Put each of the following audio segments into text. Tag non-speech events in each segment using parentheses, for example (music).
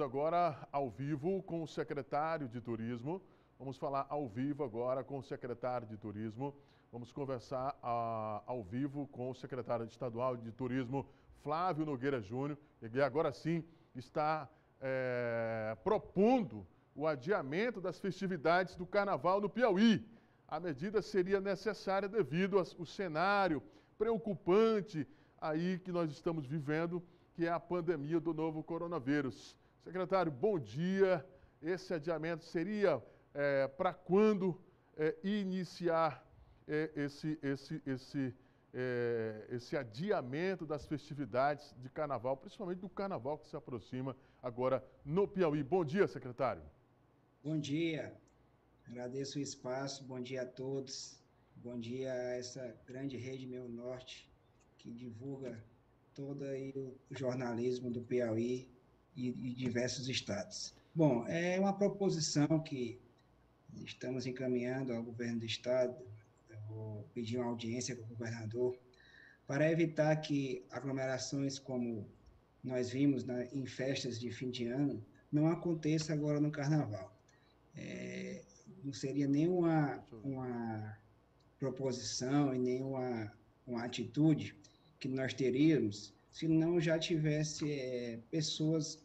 Agora ao vivo com o secretário de Turismo. Vamos falar ao vivo agora com o secretário de Turismo. Vamos conversar uh, ao vivo com o secretário estadual de Turismo, Flávio Nogueira Júnior. E agora sim está é, propondo o adiamento das festividades do Carnaval no Piauí. A medida seria necessária devido ao cenário preocupante aí que nós estamos vivendo, que é a pandemia do novo coronavírus. Secretário, bom dia. Esse adiamento seria é, para quando é, iniciar é, esse, esse, esse, é, esse adiamento das festividades de carnaval, principalmente do carnaval que se aproxima agora no Piauí. Bom dia, secretário. Bom dia. Agradeço o espaço. Bom dia a todos. Bom dia a essa grande rede Meu Norte que divulga todo o jornalismo do Piauí e, e diversos estados. Bom, é uma proposição que estamos encaminhando ao governo do estado, eu vou pedir uma audiência com o governador, para evitar que aglomerações como nós vimos na, em festas de fim de ano não aconteça agora no carnaval. É, não seria nenhuma uma proposição e nenhuma uma atitude que nós teríamos se não já tivesse é, pessoas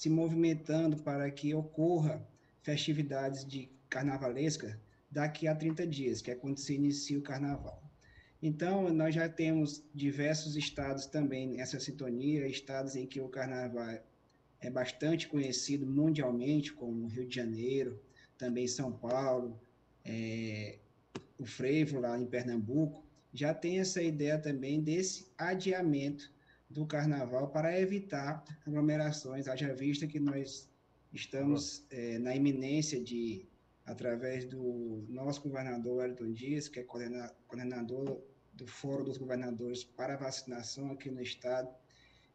se movimentando para que ocorra festividades de carnavalesca daqui a 30 dias, que é quando se inicia o carnaval. Então, nós já temos diversos estados também nessa sintonia, estados em que o carnaval é bastante conhecido mundialmente, como Rio de Janeiro, também São Paulo, é, o Frevo lá em Pernambuco, já tem essa ideia também desse adiamento do carnaval para evitar aglomerações, haja vista que nós estamos é, na iminência de, através do nosso governador Ayrton Dias, que é coordenador do Fórum dos Governadores para Vacinação aqui no Estado,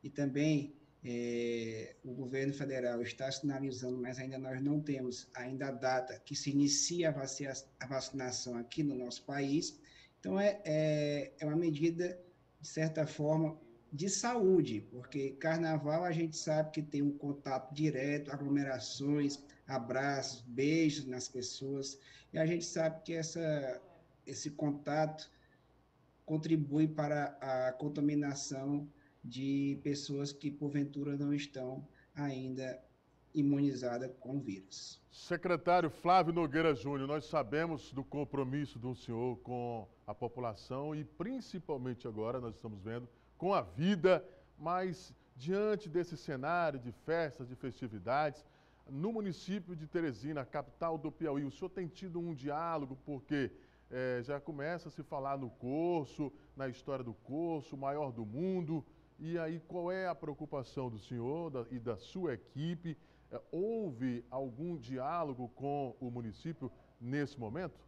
e também é, o governo federal está sinalizando, mas ainda nós não temos ainda a data que se inicia a, vacinação aqui no nosso país. Então, é, é, é uma medida, de certa forma, de saúde, porque carnaval a gente sabe que tem um contato direto, aglomerações, abraços, beijos nas pessoas, e a gente sabe que essa, esse contato contribui para a contaminação de pessoas que porventura não estão ainda imunizadas com o vírus. Secretário Flávio Nogueira Júnior, nós sabemos do compromisso do senhor com a população e principalmente agora nós estamos vendo com a vida, mas diante desse cenário de festas, de festividades, no município de Teresina, capital do Piauí, o senhor tem tido um diálogo, porque é, já começa a se falar no curso, na história do curso, maior do mundo, e aí qual é a preocupação do senhor da, e da sua equipe? É, houve algum diálogo com o município nesse momento?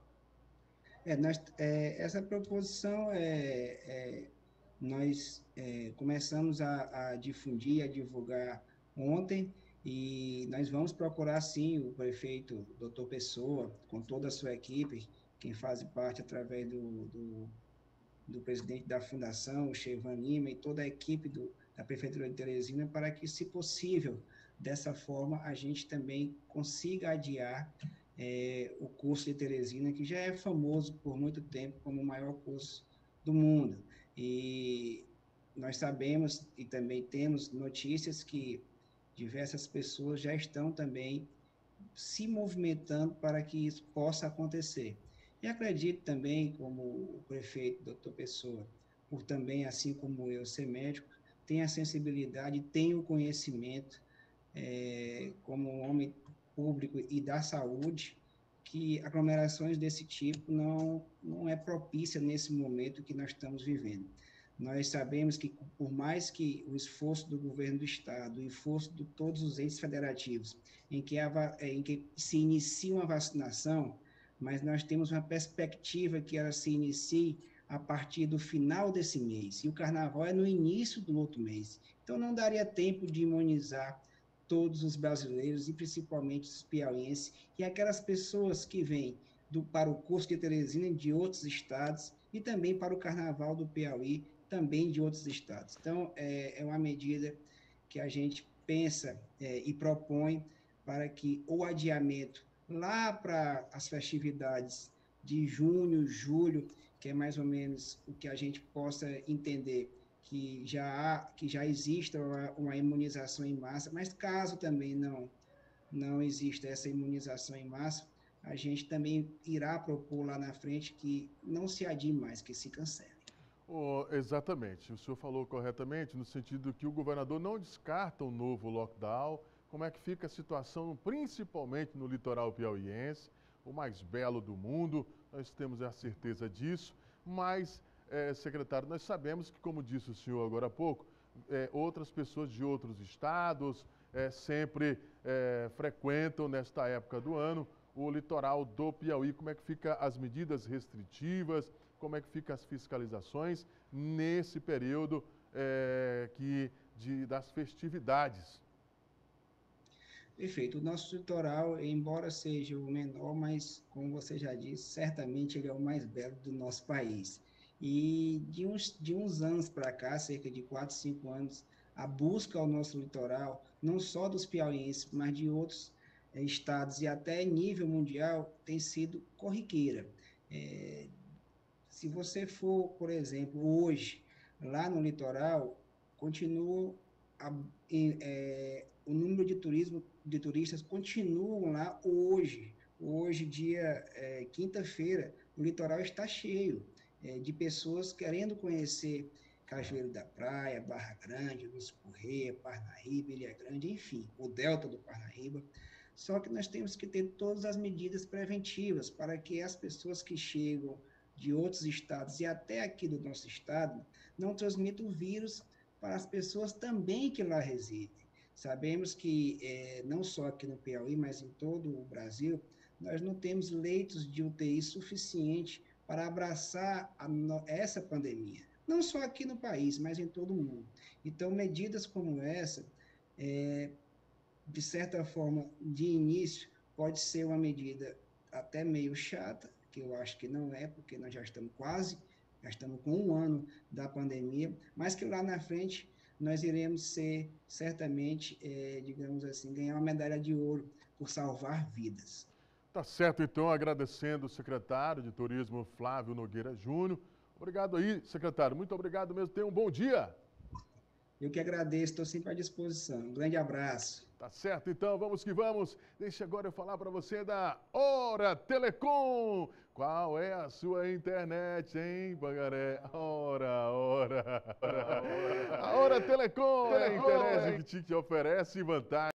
É, nós, é, essa proposição é, é nós é, começamos a, a, difundir, a divulgar ontem, e nós vamos procurar, sim, o prefeito, doutor Pessoa, com toda a sua equipe, quem faz parte através do, do, do presidente da fundação, o Chevan Lima, e toda a equipe do, da Prefeitura de Teresina, para que, se possível, dessa forma, a gente também consiga adiar é, o curso de Teresina, que já é famoso por muito tempo como o maior curso do mundo. E nós sabemos e também temos notícias que diversas pessoas já estão também se movimentando para que isso possa acontecer. E acredito também, como o prefeito, doutor Pessoa, por também, assim como eu, ser médico, tem a sensibilidade, tem o conhecimento, é, como homem público e da saúde, que aglomerações desse tipo não, não é propícia nesse momento que nós estamos vivendo. Nós sabemos que, por mais que o esforço do governo do Estado, o esforço de todos os entes federativos, em que, a, em que se inicia uma vacinação, mas nós temos uma perspectiva que ela se inicie a partir do final desse mês, e o carnaval é no início do outro mês. Então, não daria tempo de imunizar todos os brasileiros e principalmente os piauienses e aquelas pessoas que vêm do, para o curso de Teresina de outros estados e também para o Carnaval do Piauí, também de outros estados. Então, é, é uma medida que a gente pensa é, e propõe para que o adiamento lá para as festividades de junho, julho, que é mais ou menos o que a gente possa entender que já que já exista uma, uma imunização em massa, mas caso também não não exista essa imunização em massa, a gente também irá propor lá na frente que não se adie mais, que se cancele. Oh, exatamente, o senhor falou corretamente no sentido que o governador não descarta um novo lockdown. Como é que fica a situação, principalmente no litoral piauiense, o mais belo do mundo, nós temos a certeza disso, mas é, secretário, nós sabemos que, como disse o senhor agora há pouco, é, outras pessoas de outros estados é, sempre é, frequentam nesta época do ano o litoral do Piauí. Como é que fica as medidas restritivas? Como é que fica as fiscalizações nesse período é, que, de, das festividades? Perfeito. O nosso litoral, embora seja o menor, mas, como você já disse, certamente ele é o mais belo do nosso país. E de uns, de uns anos para cá, cerca de 4, 5 anos, a busca ao nosso litoral, não só dos piauienses, mas de outros é, estados e até nível mundial, tem sido corriqueira. É, se você for, por exemplo, hoje, lá no litoral, continua a, é, o número de turismo de turistas continuam lá hoje. Hoje, dia é, quinta-feira, o litoral está cheio é, de pessoas querendo conhecer Cajueiro da Praia, Barra Grande, Luz Correia, Parnaíba, Ilha Grande, enfim, o delta do Parnaíba. Só que nós temos que ter todas as medidas preventivas para que as pessoas que chegam de outros estados e até aqui do nosso estado não transmitam o vírus para as pessoas também que lá residem. Sabemos que é, não só aqui no Piauí, mas em todo o Brasil, nós não temos leitos de UTI suficiente para abraçar a, essa pandemia, não só aqui no país, mas em todo o mundo. Então, medidas como essa, é, de certa forma, de início, pode ser uma medida até meio chata, que eu acho que não é, porque nós já estamos quase, já estamos com um ano da pandemia, mas que lá na frente nós iremos ser, certamente, é, digamos assim, ganhar uma medalha de ouro por salvar vidas. Tá certo, então, agradecendo o secretário de Turismo, Flávio Nogueira Júnior. Obrigado aí, secretário. Muito obrigado mesmo. Tenha um bom dia. Eu que agradeço, estou sempre à disposição. Um grande abraço. Tá certo, então vamos que vamos. Deixa agora eu falar para você da Hora Telecom. Qual é a sua internet, hein, Bangaré? Hora, hora. (laughs) A Hora Telecom é a internet que te oferece vantagem.